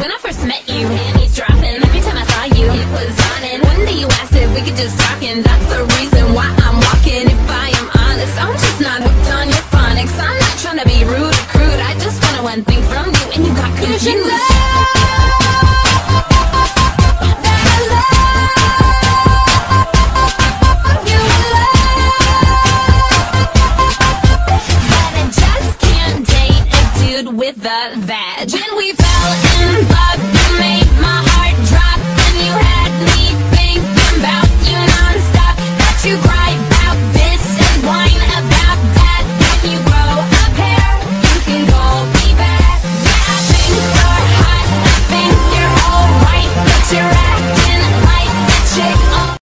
When I first met you, panties dropping. Every time I saw you, it was on. And one day you asked if we could just talk, and that's the reason why I'm walking. If I am honest, I'm just not hooked on your phonics. I'm not trying to be rude or crude. I just wanted one thing from you, and you got confused. You know that I love you, love.